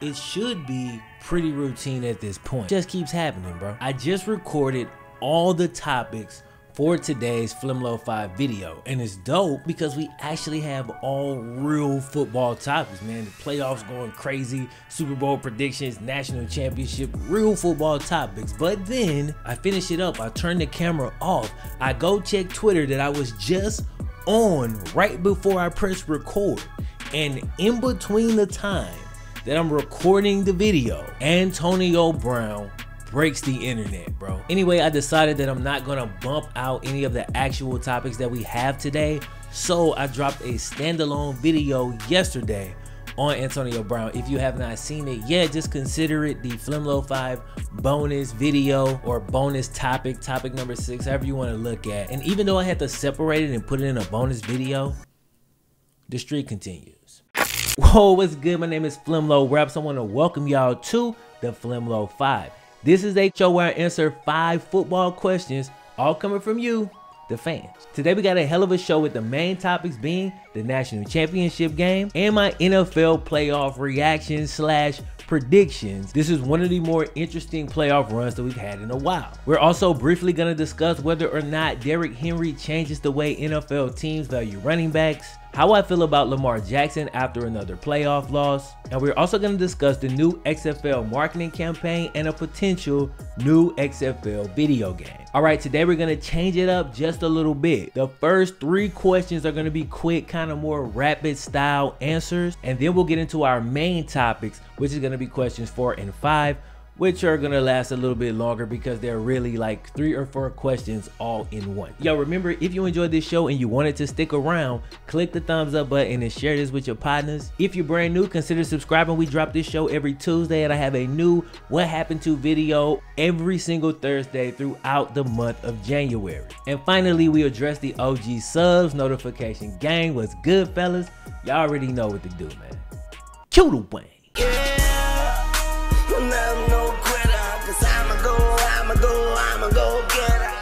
It should be pretty routine at this point. Just keeps happening, bro. I just recorded all the topics for today's Flemlo 5 video. And it's dope because we actually have all real football topics, man. The playoffs going crazy, Super Bowl predictions, national championship, real football topics. But then I finish it up, I turn the camera off, I go check Twitter that I was just on right before I press record. And in between the time that I'm recording the video, Antonio Brown breaks the internet, bro. Anyway, I decided that I'm not gonna bump out any of the actual topics that we have today. So I dropped a standalone video yesterday on Antonio Brown. If you have not seen it yet, just consider it the Flemlo 5 bonus video or bonus topic, topic number six, however you want to look at. And even though I had to separate it and put it in a bonus video, the streak continues. Whoa, what's good? My name is Flemlo Raps. I want to welcome y'all to the Flemlo 5. This is a show where I answer five football questions, all coming from you, the fans. Today we got a hell of a show with the main topics being the national championship game and my NFL playoff reactions slash predictions. This is one of the more interesting playoff runs that we've had in a while. We're also briefly going to discuss whether or not Derrick Henry changes the way NFL teams value running backs, how I feel about Lamar Jackson after another playoff loss, and we're also going to discuss the new XFL marketing campaign and a potential new XFL video game. All right, today we're going to change it up just a little bit. The first three questions are going to be quick, kind of more rapid style answers, and then we'll get into our main topics, which is going to be questions four and five which are gonna last a little bit longer because they're really like three or four questions all in one. Yo, remember, if you enjoyed this show and you wanted to stick around, click the thumbs up button and share this with your partners. If you're brand new, consider subscribing. We drop this show every Tuesday and I have a new What Happened To video every single Thursday throughout the month of January. And finally, we address the OG subs notification gang. What's good, fellas? Y'all already know what to do, man. Cue the wang.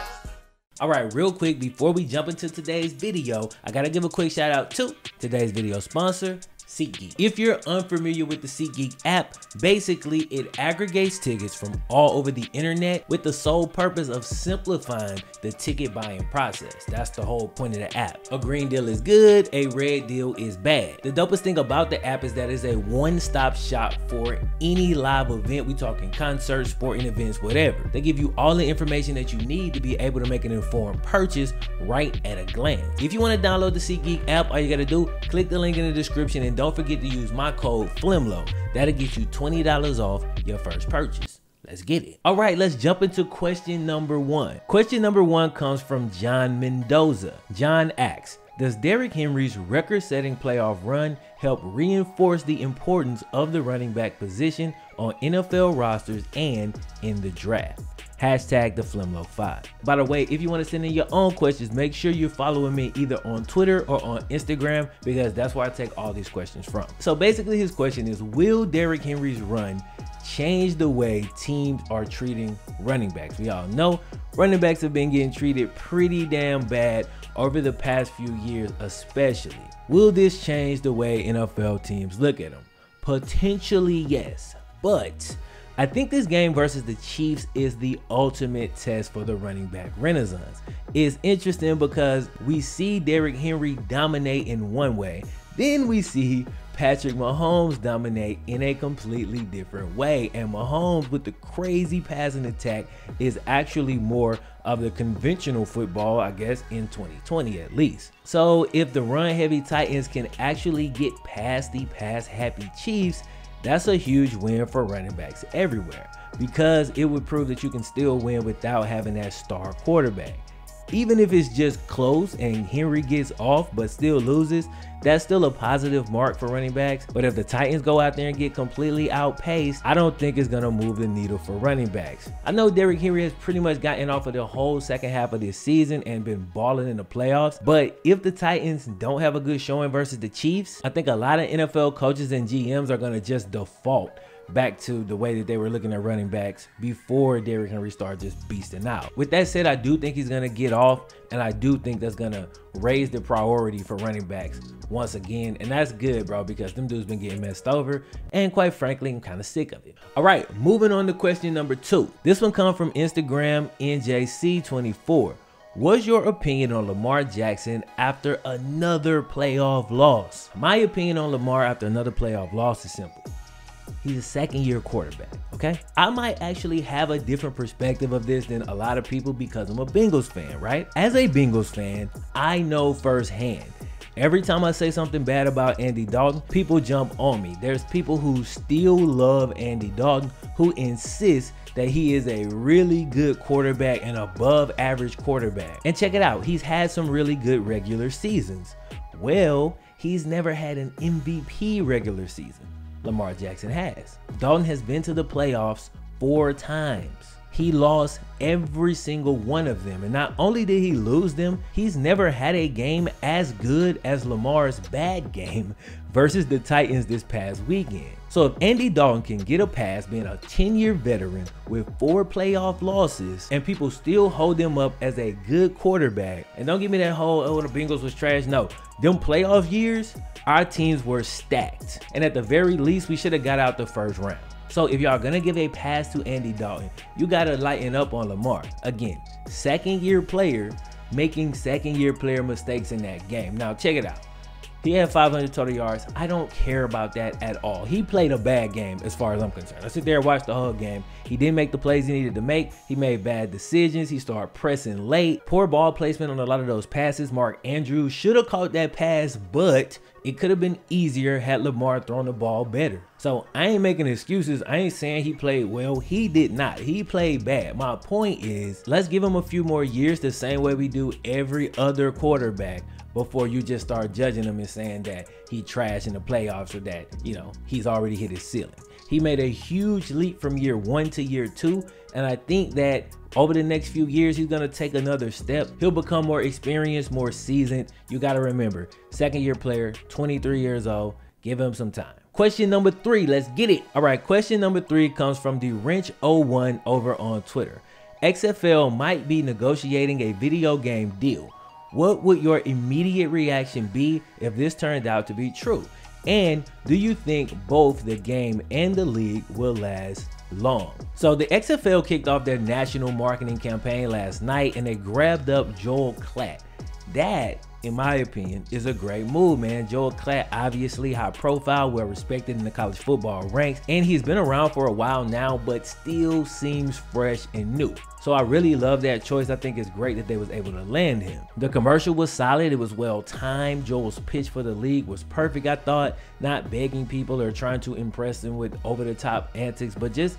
All right, real quick, before we jump into today's video, I gotta give a quick shout out to today's video sponsor, SeatGeek. If you're unfamiliar with the SeatGeek app, basically it aggregates tickets from all over the internet with the sole purpose of simplifying the ticket buying process. That's the whole point of the app. A green deal is good, a red deal is bad. The dopest thing about the app is that it's a one-stop shop for any live event. We talking concerts, sporting events, whatever. They give you all the information that you need to be able to make an informed purchase right at a glance. If you want to download the SeatGeek app, all you gotta do, click the link in the description and don't forget to use my code FLEMLO. That'll get you $20 off your first purchase. Let's get it. All right, let's jump into question number one. Question number one comes from John Mendoza. John asks, does Derrick Henry's record-setting playoff run help reinforce the importance of the running back position on NFL rosters and in the draft? Hashtag the Flemlo5. By the way, if you want to send in your own questions, make sure you're following me either on Twitter or on Instagram because that's where I take all these questions from. So basically his question is, will Derrick Henry's run change the way teams are treating running backs? We all know running backs have been getting treated pretty damn bad over the past few years especially. Will this change the way NFL teams look at them? Potentially yes, but I think this game versus the Chiefs is the ultimate test for the running back renaissance. It's interesting because we see Derrick Henry dominate in one way, then we see Patrick Mahomes dominate in a completely different way. And Mahomes with the crazy passing attack is actually more of the conventional football, I guess, in 2020 at least. So if the run heavy Titans can actually get past the pass happy Chiefs, that's a huge win for running backs everywhere because it would prove that you can still win without having that star quarterback. Even if it's just close and Henry gets off but still loses, that's still a positive mark for running backs. But if the Titans go out there and get completely outpaced, I don't think it's going to move the needle for running backs. I know Derrick Henry has pretty much gotten off of the whole second half of this season and been balling in the playoffs. But if the Titans don't have a good showing versus the Chiefs, I think a lot of NFL coaches and GMs are going to just default back to the way that they were looking at running backs before Derrick Henry started just beasting out. With that said, I do think he's going to get off, and I do think that's going to raise the priority for running backs once again. And that's good, bro, because them dudes been getting messed over. And quite frankly, I'm kind of sick of it. All right, moving on to question number two. This one come from Instagram NJC24. What's your opinion on Lamar Jackson after another playoff loss? My opinion on Lamar after another playoff loss is simple. He's a second year quarterback, okay? I might actually have a different perspective of this than a lot of people because I'm a Bengals fan, right? As a Bengals fan, I know firsthand Every time I say something bad about Andy Dalton, people jump on me. There's people who still love Andy Dalton who insist that he is a really good quarterback and above average quarterback. And check it out, he's had some really good regular seasons. Well, he's never had an MVP regular season. Lamar Jackson has. Dalton has been to the playoffs four times. He lost every single one of them. And not only did he lose them, he's never had a game as good as Lamar's bad game versus the Titans this past weekend. So if Andy Dalton can get a pass being a 10-year veteran with four playoff losses and people still hold him up as a good quarterback, and don't give me that whole, oh, the Bengals was trash. No, them playoff years, our teams were stacked. And at the very least, we should have got out the first round. So if y'all are gonna give a pass to Andy Dalton, you gotta lighten up on Lamar. Again, second year player making second year player mistakes in that game. Now check it out. He had 500 total yards. I don't care about that at all. He played a bad game as far as I'm concerned. I sit there and watch the whole game. He didn't make the plays he needed to make. He made bad decisions. He started pressing late. Poor ball placement on a lot of those passes. Mark Andrews should have caught that pass, but it could have been easier had Lamar thrown the ball better. So I ain't making excuses. I ain't saying he played well. He did not. He played bad. My point is, let's give him a few more years the same way we do every other quarterback before you just start judging him and saying that he trashed in the playoffs or that, you know, he's already hit his ceiling. He made a huge leap from year one to year two. And I think that over the next few years, he's to take another step. He'll become more experienced, more seasoned. You got to remember, second year player, 23 years old. Give him some time. Question number three, let's get it. All right, question number three comes from the Wrench01 over on Twitter. XFL might be negotiating a video game deal. What would your immediate reaction be if this turned out to be true? And do you think both the game and the league will last long? So the XFL kicked off their national marketing campaign last night and they grabbed up Joel Klatt. That in my opinion, is a great move, man. Joel Klatt, obviously high profile, well respected in the college football ranks, and he's been around for a while now, but still seems fresh and new. So I really love that choice. I think it's great that they was able to land him. The commercial was solid. It was well timed. Joel's pitch for the league was perfect. I thought not begging people or trying to impress them with over the top antics, but just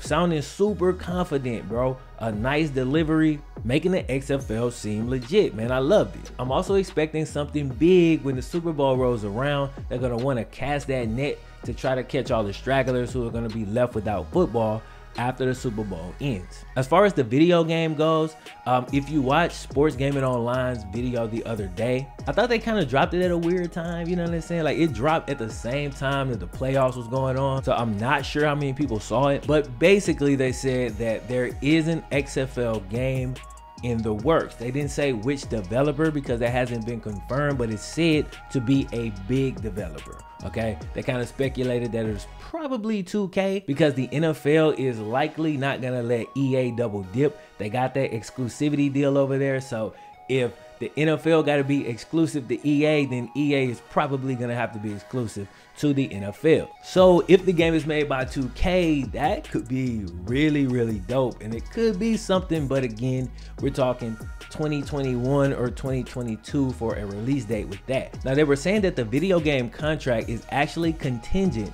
sounding super confident, bro. A nice delivery, making the XFL seem legit, man. I loved it. I'm also expecting something big when the Super Bowl rolls around. They're gonna want to cast that net to try to catch all the stragglers who are gonna be left without football after the Super Bowl ends. As far as the video game goes, um, if you watch Sports Gaming Online's video the other day, I thought they kind of dropped it at a weird time. You know what I'm saying? Like it dropped at the same time that the playoffs was going on. So I'm not sure how many people saw it, but basically they said that there is an XFL game in the works. They didn't say which developer because that hasn't been confirmed, but it's said to be a big developer. Okay, they kind of speculated that it's probably 2K because the NFL is likely not gonna let EA double dip. They got that exclusivity deal over there, so if the NFL got to be exclusive to EA, then EA is probably going to have to be exclusive to the NFL. So if the game is made by 2K, that could be really, really dope. And it could be something, but again, we're talking 2021 or 2022 for a release date with that. Now, they were saying that the video game contract is actually contingent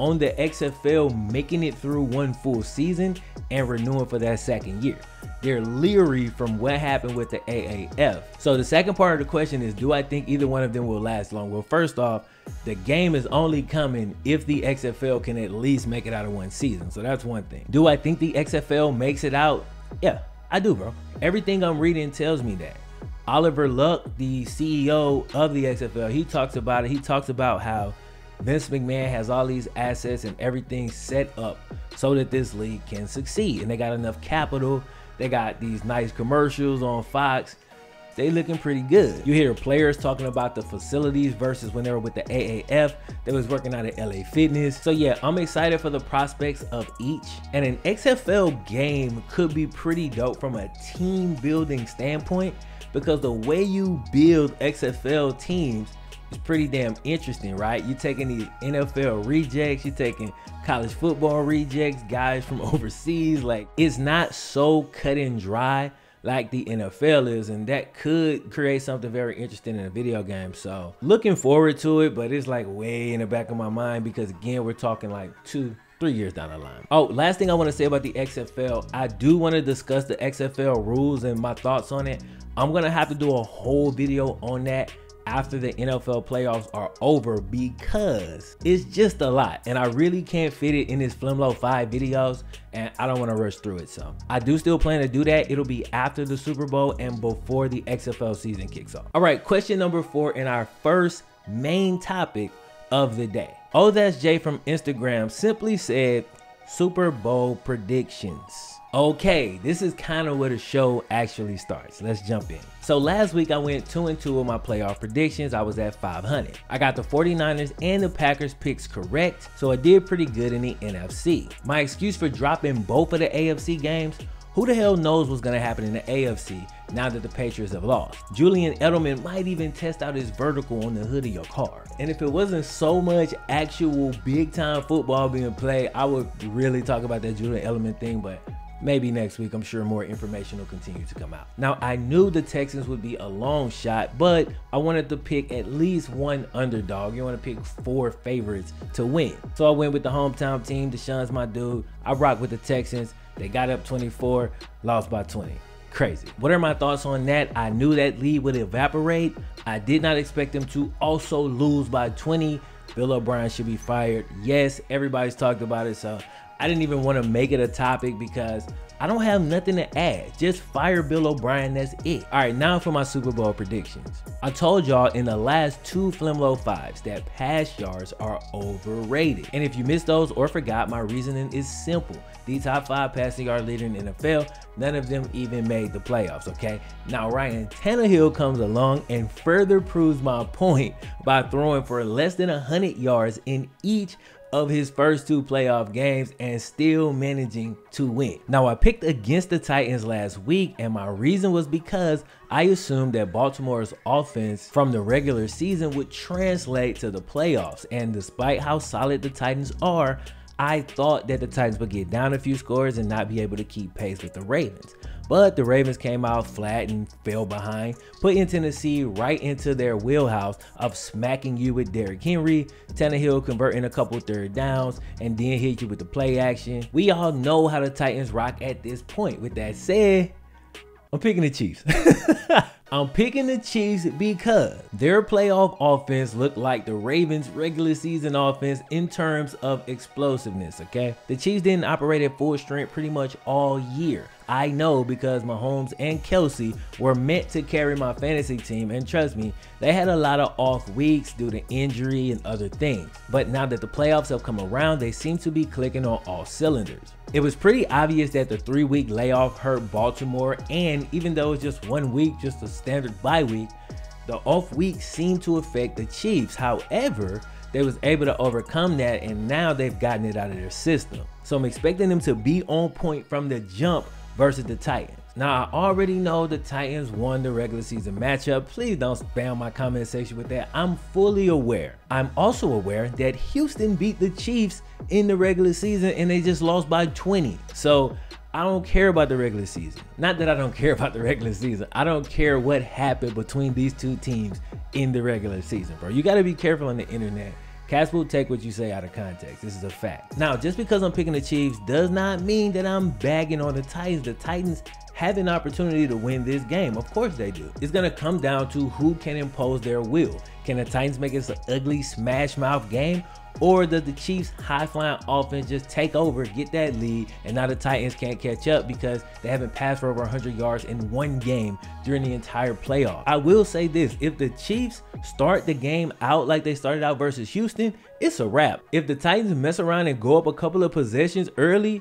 on the XFL making it through one full season and renewing for that second year. They're leery from what happened with the AAF. So the second part of the question is, do I think either one of them will last long? Well, first off, the game is only coming if the XFL can at least make it out of one season. So that's one thing. Do I think the XFL makes it out? Yeah, I do, bro. Everything I'm reading tells me that. Oliver Luck, the CEO of the XFL, he talks about it. He talks about how Vince McMahon has all these assets and everything set up so that this league can succeed. And they got enough capital. They got these nice commercials on Fox. they looking pretty good. You hear players talking about the facilities versus when they were with the AAF, they was working out at LA Fitness. So yeah, I'm excited for the prospects of each. And an XFL game could be pretty dope from a team building standpoint because the way you build XFL teams is pretty damn interesting, right? You're taking these NFL rejects, you're taking college football rejects, guys from overseas. Like, it's not so cut and dry like the NFL is, and that could create something very interesting in a video game. So, looking forward to it, but it's like way in the back of my mind because, again, we're talking like two, three years down the line. Oh, last thing I want to say about the XFL, I do want to discuss the XFL rules and my thoughts on it. I'm going to have to do a whole video on that after the NFL playoffs are over because it's just a lot and I really can't fit it in this Flemlo 5 videos and I don't want to rush through it. So I do still plan to do that. It'll be after the Super Bowl and before the XFL season kicks off. All right, question number four in our first main topic of the day. Oh, that's Jay from Instagram simply said Super Bowl predictions. Okay, this is kind of where the show actually starts. Let's jump in. So last week I went 2 and 2 with my playoff predictions. I was at 500. I got the 49ers and the Packers picks correct, so I did pretty good in the NFC. My excuse for dropping both of the AFC games who the hell knows what's going to happen in the AFC now that the Patriots have lost? Julian Edelman might even test out his vertical on the hood of your car. And if it wasn't so much actual big time football being played, I would really talk about that Julian Edelman thing, but maybe next week. I'm sure more information will continue to come out. Now, I knew the Texans would be a long shot, but I wanted to pick at least one underdog. You want to pick four favorites to win. So I went with the hometown team. Deshaun's my dude. I rock with the Texans. They got up 24, lost by 20 crazy. What are my thoughts on that? I knew that lead would evaporate. I did not expect them to also lose by 20. Bill O'Brien should be fired. Yes, everybody's talked about it, so I didn't even want to make it a topic because I don't have nothing to add. Just fire Bill O'Brien, that's it. All right, now for my Super Bowl predictions. I told y'all in the last two Flemlo 5s that pass yards are overrated. And if you missed those or forgot, my reasoning is simple. The top five passing yard leader in the NFL, none of them even made the playoffs, okay? Now Ryan Tannehill comes along and further proves my point by throwing for less than 100 yards in each of his first two playoff games and still managing to win. Now, I picked against the Titans last week, and my reason was because I assumed that Baltimore's offense from the regular season would translate to the playoffs. And despite how solid the Titans are, I thought that the Titans would get down a few scores and not be able to keep pace with the Ravens. But the Ravens came out flat and fell behind, putting Tennessee right into their wheelhouse of smacking you with Derrick Henry, Tannehill converting a couple third downs, and then hit you with the play action. We all know how the Titans rock at this point. With that said, I'm picking the Chiefs. I'm picking the Chiefs because their playoff offense looked like the Ravens regular season offense in terms of explosiveness, okay? The Chiefs didn't operate at full strength pretty much all year. I know because Mahomes and Kelce were meant to carry my fantasy team, and trust me, they had a lot of off weeks due to injury and other things. But now that the playoffs have come around, they seem to be clicking on all cylinders. It was pretty obvious that the three week layoff hurt Baltimore, and even though it's just one week, just a standard bye week, the off week seemed to affect the Chiefs. However, they was able to overcome that and now they've gotten it out of their system. So I'm expecting them to be on point from the jump versus the Titans. Now, I already know the Titans won the regular season matchup. Please don't spam my comment section with that. I'm fully aware. I'm also aware that Houston beat the Chiefs in the regular season and they just lost by 20. So I don't care about the regular season. Not that I don't care about the regular season. I don't care what happened between these two teams in the regular season, bro. You got to be careful on the internet Cats will take what you say out of context. This is a fact. Now, just because I'm picking the Chiefs does not mean that I'm bagging on the Titans. The Titans have an opportunity to win this game. Of course they do. It's going to come down to who can impose their will. Can the Titans make this an ugly smash mouth game or does the Chiefs high flying offense just take over, get that lead, and now the Titans can't catch up because they haven't passed for over 100 yards in one game during the entire playoff? I will say this if the Chiefs start the game out like they started out versus Houston, it's a wrap. If the Titans mess around and go up a couple of possessions early,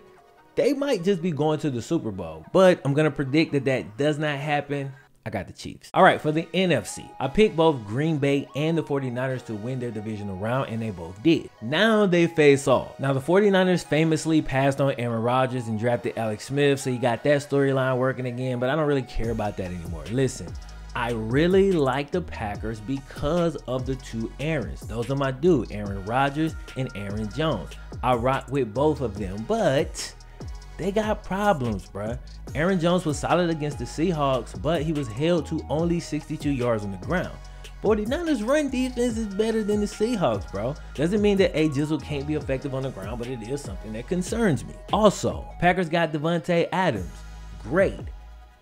they might just be going to the Super Bowl. But I'm going to predict that that does not happen I got the Chiefs. All right, for the NFC, I picked both Green Bay and the 49ers to win their divisional round, and they both did. Now they face off. Now, the 49ers famously passed on Aaron Rodgers and drafted Alex Smith, so you got that storyline working again, but I don't really care about that anymore. Listen, I really like the Packers because of the two Aarons. Those are my dude, Aaron Rodgers and Aaron Jones. I rock with both of them, but they got problems, bruh. Aaron Jones was solid against the Seahawks, but he was held to only 62 yards on the ground. 49ers run defense is better than the Seahawks, bro. Doesn't mean that A Jizzle can't be effective on the ground, but it is something that concerns me. Also, Packers got Davante Adams. Great.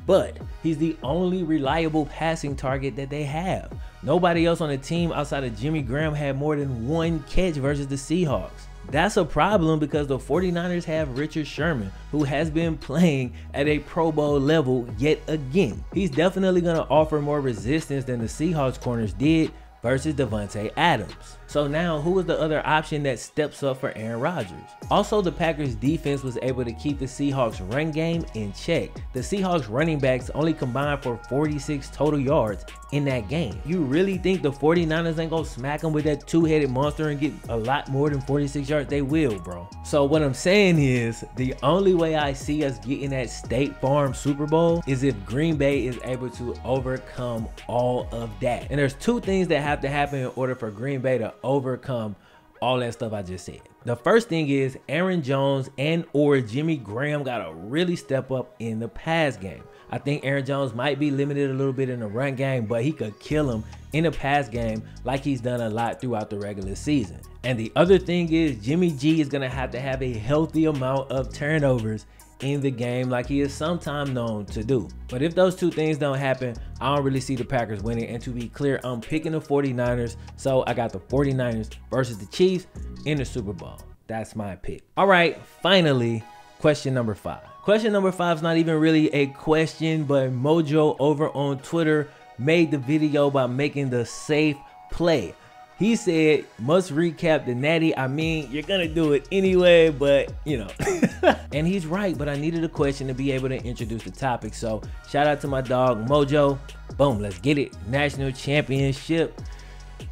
But he's the only reliable passing target that they have. Nobody else on the team outside of Jimmy Graham had more than one catch versus the Seahawks. That's a problem because the 49ers have Richard Sherman, who has been playing at a Pro Bowl level yet again. He's definitely going to offer more resistance than the Seahawks corners did versus Davante Adams. So now, who is the other option that steps up for Aaron Rodgers? Also, the Packers defense was able to keep the Seahawks run game in check. The Seahawks running backs only combined for 46 total yards in that game. You really think the 49ers ain't gonna smack them with that two-headed monster and get a lot more than 46 yards? They will, bro. So what I'm saying is, the only way I see us getting that State Farm Super Bowl is if Green Bay is able to overcome all of that. And there's two things that have to happen in order for Green Bay to overcome all that stuff I just said. The first thing is Aaron Jones and or Jimmy Graham got to really step up in the pass game. I think Aaron Jones might be limited a little bit in the run game, but he could kill him in the pass game like he's done a lot throughout the regular season. And the other thing is Jimmy G is going to have to have a healthy amount of turnovers in the game like he is sometimes known to do. But if those two things don't happen, I don't really see the Packers winning. And to be clear, I'm picking the 49ers. So I got the 49ers versus the Chiefs in the Super Bowl. That's my pick. All right, finally, question number five. Question number five is not even really a question, but Mojo over on Twitter made the video about making the safe play. He said, must recap the natty. I mean, you're gonna do it anyway, but you know. and he's right, but I needed a question to be able to introduce the topic. So shout out to my dog Mojo. Boom, let's get it. National championship.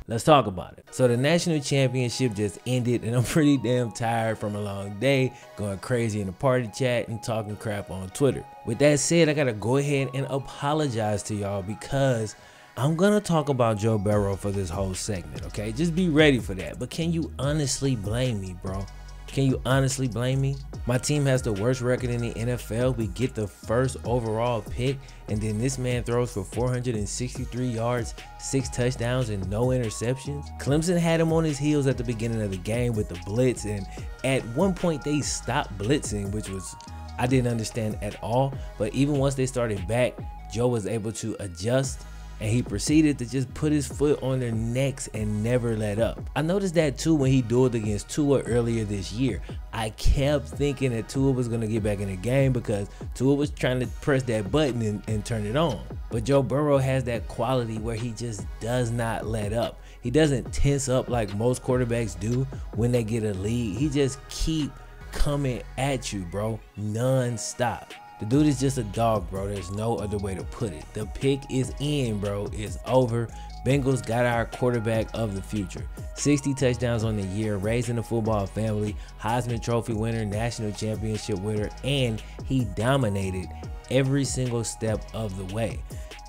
Let's talk about it. So the national championship just ended and I'm pretty damn tired from a long day, going crazy in the party chat and talking crap on Twitter. With that said, I gotta go ahead and apologize to y'all because I'm gonna talk about Joe Burrow for this whole segment, okay? Just be ready for that. But can you honestly blame me, bro? Can you honestly blame me? My team has the worst record in the NFL. We get the first overall pick, and then this man throws for 463 yards, six touchdowns, and no interceptions. Clemson had him on his heels at the beginning of the game with the blitz, and at one point they stopped blitzing, which was I didn't understand at all. But even once they started back, Joe was able to adjust and he proceeded to just put his foot on their necks and never let up. I noticed that too when he dueled against Tua earlier this year. I kept thinking that Tua was going to get back in the game because Tua was trying to press that button and, and turn it on. But Joe Burrow has that quality where he just does not let up. He doesn't tense up like most quarterbacks do when they get a lead. He just keep coming at you, bro, non-stop. The dude is just a dog, bro. There's no other way to put it. The pick is in, bro. It's over. Bengals got our quarterback of the future. 60 touchdowns on the year, raising the football family, Heisman Trophy winner, national championship winner, and he dominated every single step of the way.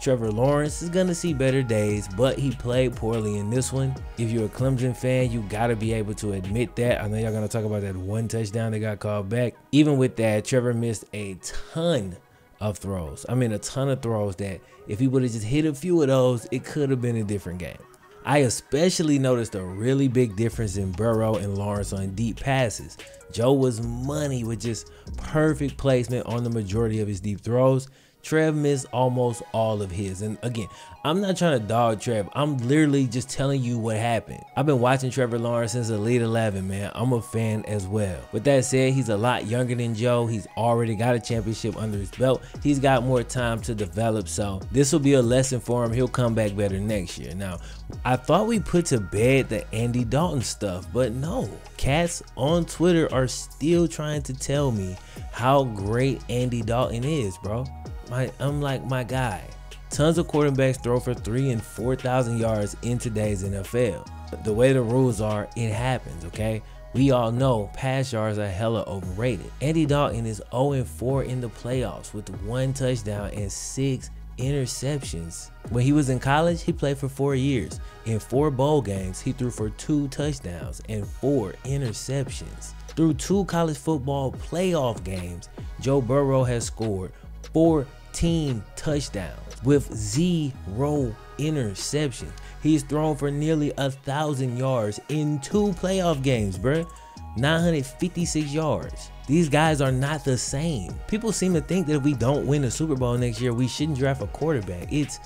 Trevor Lawrence is going to see better days, but he played poorly in this one. If you're a Clemson fan, you got to be able to admit that. I know y'all going to talk about that one touchdown that got called back. Even with that, Trevor missed a ton of throws. I mean, a ton of throws that if he would have just hit a few of those, it could have been a different game. I especially noticed a really big difference in Burrow and Lawrence on deep passes. Joe was money with just perfect placement on the majority of his deep throws. Trev missed almost all of his. And again, I'm not trying to dog Trev. I'm literally just telling you what happened. I've been watching Trevor Lawrence since Elite 11, man. I'm a fan as well. With that said, he's a lot younger than Joe. He's already got a championship under his belt. He's got more time to develop. So this will be a lesson for him. He'll come back better next year. Now, I thought we put to bed the Andy Dalton stuff, but no. Cats on Twitter are still trying to tell me how great Andy Dalton is, bro. My, I'm like, my guy, Tons of quarterbacks throw for three and 4,000 yards in today's NFL. The way the rules are, it happens, okay? We all know pass yards are hella overrated. Andy Dalton is 0-4 in the playoffs with one touchdown and six interceptions. When he was in college, he played for four years. In four bowl games, he threw for two touchdowns and four interceptions. Through two college football playoff games, Joe Burrow has scored 14 touchdowns with zero interceptions. He's thrown for nearly a thousand yards in two playoff games, bruh. 956 yards. These guys are not the same. People seem to think that if we don't win the Super Bowl next year, we shouldn't draft a quarterback. It's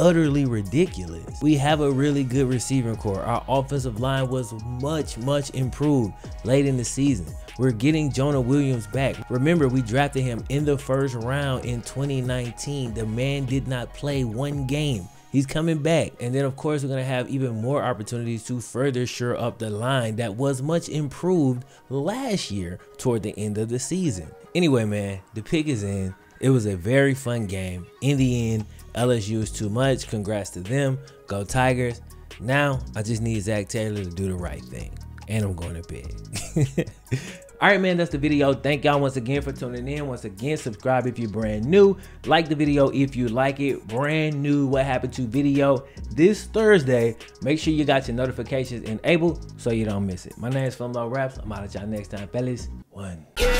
utterly ridiculous. We have a really good receiving corps. Our offensive line was much, much improved late in the season. We're getting Jonah Williams back. Remember, we drafted him in the first round in 2019. The man did not play one game. He's coming back. And then, of course, we're going to have even more opportunities to further shore up the line that was much improved last year toward the end of the season. Anyway, man, the pick is in. It was a very fun game. In the end, LSU is too much. Congrats to them. Go Tigers. Now, I just need Zac Taylor to do the right thing. And I'm going to bed. All right, man, that's the video. Thank y'all once again for tuning in. Once again, subscribe if you're brand new. Like the video if you like it. Brand new What Happened to video this Thursday. Make sure you got your notifications enabled so you don't miss it. My name is Flemlo Raps. I'm out of y'all next time, fellas. One. Yeah,